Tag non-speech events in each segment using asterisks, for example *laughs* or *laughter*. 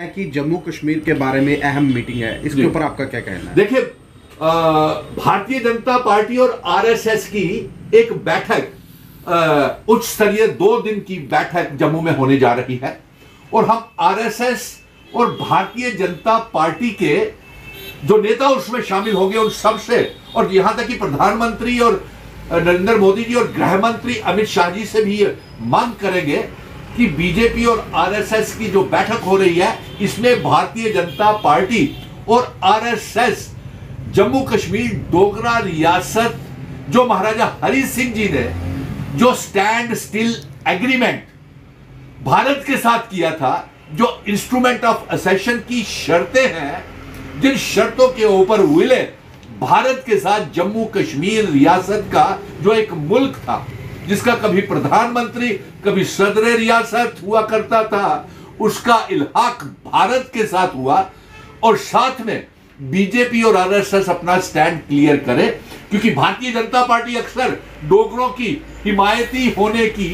है कि जम्मू कश्मीर के बारे में अहम मीटिंग है। इसके ऊपर आपका क्या कहना है? देखिए भारतीय जनता पार्टी और आरएसएस की एक बैठक उच्च स्तरीय दो दिन की बैठक जम्मू में होने जा रही है। और हम आरएसएस और भारतीय जनता पार्टी के जो नेता उसमें शामिल होंगे उन सबसे और यहाँ तक कि प्रधानमंत्री और नरेंद्र मोदी जी और गृह मंत्री अमित शाह जी से भी ये मांग करेंगे कि बीजेपी और आरएसएस की जो बैठक हो रही है, इसमें भारतीय जनता पार्टी और आरएसएस, जम्मू कश्मीर, डोगरा, रियासत, जो महाराजा हरि सिंह जी ने जो स्टैंड स्टिल एग्रीमेंट भारत के साथ किया था, जो इंस्ट्रूमेंट ऑफ़ असेशन की शर्तें हैं, जिन शर्तों के ऊपर विले भारत के साथ जम्मू कश्मीर, रियासत का जो एक मुल्क था जिसका कभी प्रधानमंत्री, कभी सदर रियासत हुआ करता था, उसका इलाहाक भारत के साथ हुआ और साथ में बीजेपी और आरएसएस अपना स्टैंड क्लियर करे, क्योंकि भारतीय जनता पार्टी अक्सर डोगरों की हिमायती होने की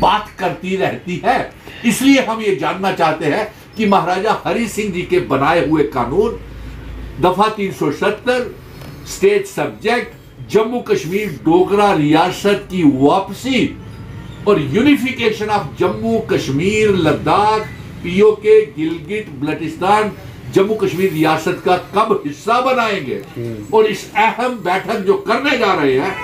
बात करती रहती है। इसलिए हम ये जानना चाहते हैं कि महाराजा हरि सिंह जी के बनाए हुए कानून, दफ़ा 370 स्टेट सब्जेक्ट जम्मू कश्मीर डोगरा रियासत की वापसी और unification of Jammu Kashmir Ladakh PoK Gilgit Baltistan Jammu Kashmir रियासत का कब हिस्सा बनाएँगे? और इस अहम बैठक जो करने जा रहे हैं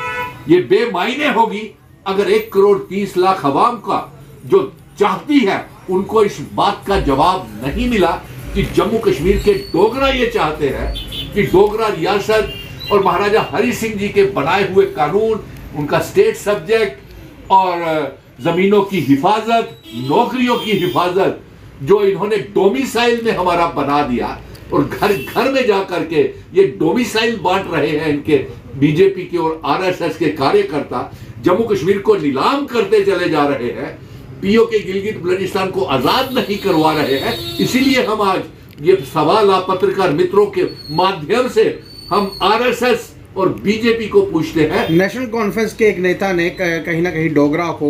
ये बेमायने होगी अगर एक करोड़ तीस लाख अवाम का जो चाहती है उनको इस बात का जवाब नहीं मिला कि जम्मू कश्मीर के डोगरा ये चाहते हैं कि डोगरा रियासत और महाराजा हरि सिंह जी के बनाए हुए कानून, उनका स्टेट सब्जेक्ट और जमीनों की हिफाजत, नौकरियों की हिफाजत, जो इन्होंने डोमिसाइल में हमारा बना दिया और घर घर में जा करके ये डोमिसाइल बांट रहे हैं इनके बीजेपी के और आरएसएस के कार्यकर्ता, जम्मू कश्मीर को नीलाम करते चले जा रहे हैं पीओ के गिलगित बल्टिस्तान को आज़ाद नहीं करवा रहे हैं, इसीलिए हम आज ये सवाल आप पत्रकार मित्रों के माध्यम से हम आरएसएस और बीजेपी को पूछते हैं। नेशनल कॉन्फ्रेंस के एक नेता ने कहीं ना कहीं डोगरा को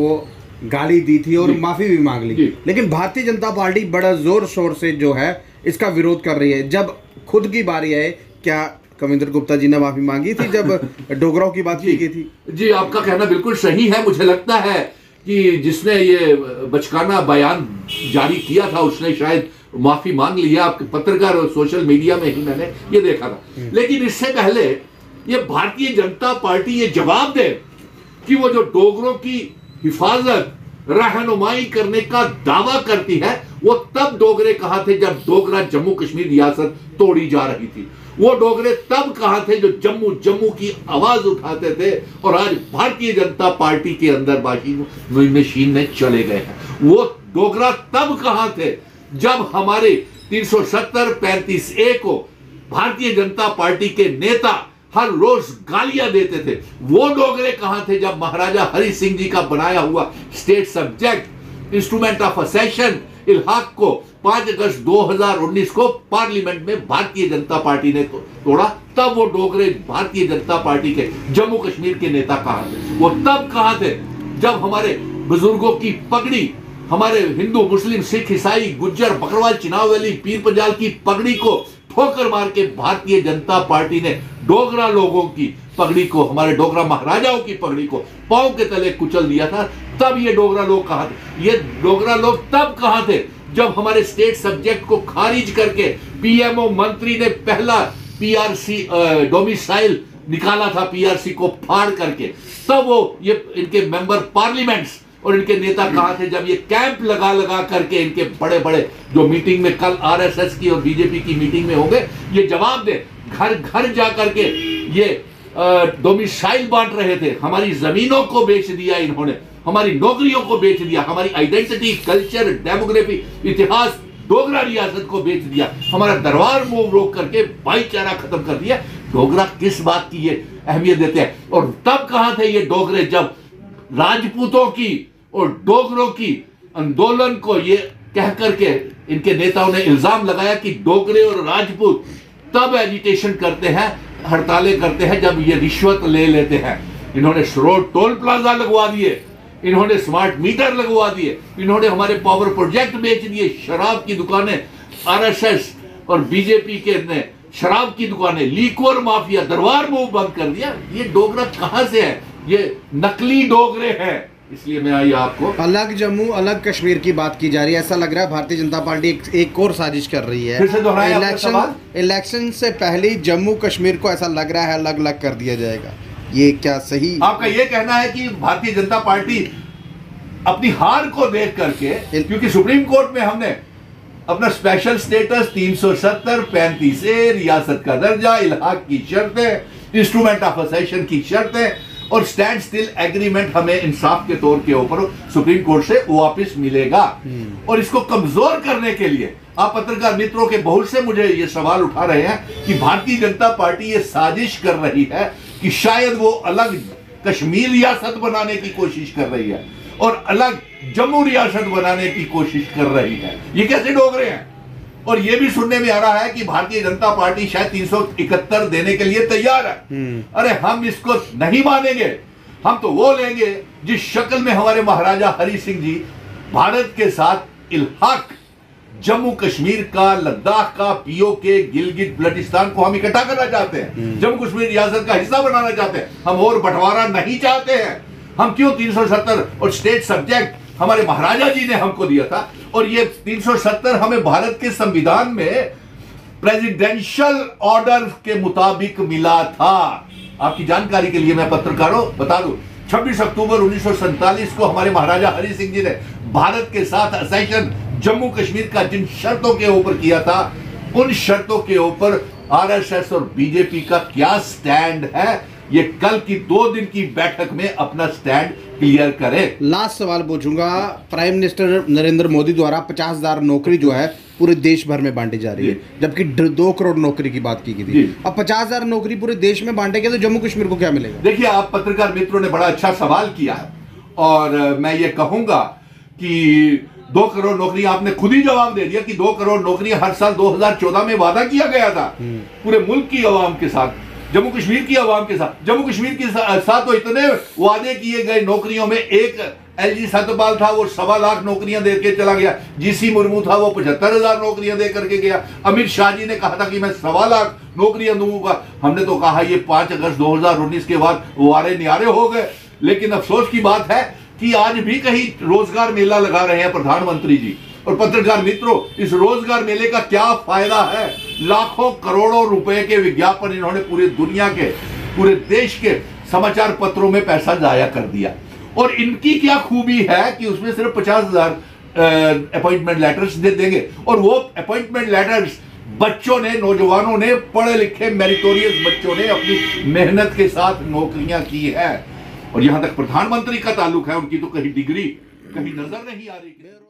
गाली दी थी और माफ़ी भी मांग ली। लेकिन भारतीय जनता पार्टी बड़ा ज़ोर शोर से जो है इसका विरोध कर रही है। जब खुद की बारी है क्या कविंद्र गुप्ता जी ने माफ़ी मांगी थी जब *laughs* डोगराओं की बात की गई थी? जी आपका कहना बिल्कुल सही है। मुझे लगता है कि जिसने ये बचकाना बयान जारी किया था उसने शायद माफ़ी मांग लिया आपके पत्रकार और सोशल मीडिया में ही मैंने ये देखा था। लेकिन इससे पहले ये भारतीय जनता पार्टी ये जवाब दे कि वो जो डोगरों की हिफाजत रहनुमाई करने का दावा करती है वो तब डोगरे कहा थे जब डोगरा जम्मू कश्मीर रियासत तोड़ी जा रही थी। वो डोगरे तब कहा थे जो जम्मू जम्मू की आवाज़ उठाते थे और आज भारतीय जनता पार्टी के अंदर बाकी मशीन में चले गए हैं। वो डोगरा तब कहा थे जब हमारे 370 पैंतीस ए को भारतीय जनता पार्टी के नेता हर रोज गालियाँ देते थे वो डोगरे कहाँ थे जब महाराजा हरि सिंह जी का बनाया हुआ state subject instrument of accession इलाहाक को 5 अगस्त 2019 को पार्लियामेंट में भारतीय जनता पार्टी ने तो, तोड़ा तब वो डोगरे भारतीय जनता पार्टी के जम्मू कश्मीर के नेता कहाँ थे? वो तब कहाँ थे? जब हमारे बुज़ुर्गों की पगड़ी हमारे हिंदू, मुस्लिम, सिख, ईसाई, गुज्जर, बकरवाल चिनाव वैली पीर पंजाल की पगड़ी को ठोकर मार के भारतीय जनता पार्टी ने डोगरा लोगों की पगड़ी को, हमारे डोगरा महाराजाओं की पगड़ी को पाँव के तले कुचल दिया था। तब ये डोगरा लोग कहा थे? ये डोगरा लोग तब कहा थे? जब हमारे स्टेट सब्जेक्ट को खारिज करके पीएमओ मंत्री ने पहला पीआरसी डोमिसाइल निकाला था पीआरसी को फाड़ करके। तब वो ये, इनके मेंबर पार्लियामेंट्स और इनके नेता कहा थे? जब ये कैंप लगा लगा करके इनके बड़े बड़े जो मीटिंग में कल आरएसएस की और बीजेपी की मीटिंग में होंगे, ये जवाब दे। घर घर जा करके ये डोमिसाइल बांट रहे थे। हमारी जमीनों को बेच दिया इन्होंने। हमारी नौकरियों को बेच दिया। हमारी आइडेंटिटी कल्चर डेमोग्राफी इतिहास, डोगरा रियासत को बेच दिया। हमारा दरबार मुँह रोक करके भाईचारा खत्म कर दिया। डोगरा किस बात की ये अहमियत देते हैं? और तब कहा थे ये डोगरे? जब राजपूतों की और डोगरों की आंदोलन को ये कह करके इनके नेताओं ने इल्ज़ाम लगाया कि डोगरे और राजपूत तब एजिटेशन करते हैं, हड़तालें करते हैं, जब ये रिश्वत ले लेते हैं। इन्होंने रोड टोल प्लाजा लगवा दिए, इन्होंने स्मार्ट मीटर लगवा दिए, इन्होंने हमारे पावर प्रोजेक्ट बेच दिए, शराब की दुकानें आरएसएस और बीजेपी के ने शराब की दुकानें लीकोर माफिया दरबार मुँह बंद कर दिया। ये डोगरा कहाँ से है? ये नकली डोगरे हैं। इसलिए मैं आई आपको। अलग जम्मू अलग कश्मीर की बात की जा रही है। ऐसा लग रहा है भारतीय जनता पार्टी एक, एक और साजिश कर रही है। इलेक्शन इलेक्शन से पहले जम्मू कश्मीर को ऐसा लग रहा है अलग अलग कर दिया जाएगा। ये क्या सही? आपका ये कहना है कि भारतीय जनता पार्टी अपनी हार को देख करके क्योंकि सुप्रीम कोर्ट में हमने अपना स्पेशल स्टेटस 370 पैंतीस ए रियासत का दर्जा इलाहाक की शर्तें इंस्ट्रूमेंट ऑफ़ असेशन की शर्तें और स्टैंड स्टिल एग्रीमेंट हमें इंसाफ के तौर के ऊपर सुप्रीम कोर्ट से वापस मिलेगा। और इसको कमज़ोर करने के लिए आप पत्रकार मित्रों के बहुत से मुझे ये सवाल उठा रहे हैं कि भारतीय जनता पार्टी ये साजिश कर रही है कि शायद वो अलग कश्मीर रियासत बनाने की कोशिश कर रही है और अलग जम्मू रियासत बनाने की कोशिश कर रही है। ये कैसे डोगरे हैं? और ये भी सुनने में आ रहा है कि भारतीय जनता पार्टी शायद 371 देने के लिए तैयार है। अरे हम इसको नहीं मानेंगे। हम तो वो लेंगे जिस शक्ल में हमारे महाराजा हरि सिंह जी भारत के साथ इल्हाक जम्मू कश्मीर का लद्दाख का पीओके गिलगित बल्टिस्तान को हम इकट्ठा करना चाहते हैं। जम्मू कश्मीर रियासत का हिस्सा बनाना चाहते हैं। हम और बंटवारा नहीं चाहते हैं। हम क्यों 370 और स्टेट सब्जेक्ट हमारे महाराजा जी ने हमको दिया था? और ये 370 हमें भारत के संविधान में प्रेसिडेंशियल ऑर्डर के मुताबिक मिला था। आपकी जानकारी के लिए मैं पत्रकारों, बता दूँ 26 अक्टूबर 1947 को हमारे महाराजा हरि सिंह जी ने भारत के साथ असेशन जम्मू कश्मीर का जिन शर्तों के ऊपर किया था, उन शर्तों के ऊपर आरएसएस और बीजेपी का क्या स्टैंड है? ये कल की दो दिन की बैठक में अपना स्टैंड क्लियर करें। लास्ट सवाल पूछूँगा प्राइम मिनिस्टर नरेंद्र मोदी द्वारा पचास हज़ार नौकरी जो है पूरे देश भर में बांटी जा रही है। जबकि दो करोड़ नौकरी की बात की गई थी। अब पचास हज़ार नौकरी पूरे देश में बांटेंगे तो जम्मू कश्मीर को क्या मिलेगा? देखिए आप पत्रकार मित्रों ने बड़ा अच्छा सवाल किया है। और मैं ये कहूँगा कि दो करोड़ नौकरी आपने खुद ही जवाब दे दिया कि दो करोड़ नौकरी हर साल 2014 में वादा किया गया था। पूरे मुल्क की आवाम के साथ। जम्मू कश्मीर की आवाम के साथ। जम्मू कश्मीर के साथ तो इतने वादे किए गए नौकरियों में एक एलजी सत्यपाल था, वो सवा लाख नौकरियाँ दे के चला गया। जीसी मुर्मू था, वो पचहत्तर हज़ार नौकरियाँ दे करके गया। अमित शाह जी ने कहा था कि मैं सवा लाख नौकरियाँ दूँगा। हमने तो कहा, ये पाँच अगस्त 2019 के बाद वारे नियारे हो गए। लेकिन अफसोस की बात है कि आज भी कहीं रोज़गार मेला लगा रहे हैं प्रधानमंत्री जी। और पत्रकार मित्रों, इस रोज़गार मेले का क्या फ़ायदा है? लाखों करोड़ों रुपए के विज्ञापन इन्होंने पूरी दुनिया के, पूरे देश के समाचार पत्रों में पैसा जाया कर दिया। और इनकी क्या खूबी है कि उसमें सिर्फ़ पचास हज़ार अपॉइंटमेंट लेटर्स दे देंगे। और वो अपॉइंटमेंट लेटर्स बच्चों ने, नौजवानों ने पढ़े लिखे मेरिटोरियस बच्चों ने अपनी मेहनत के साथ नौकरियाँ की है। और यहाँ तक प्रधानमंत्री का ताल्लुक है, उनकी तो कहीं डिग्री, कहीं नज़र नहीं आ रही।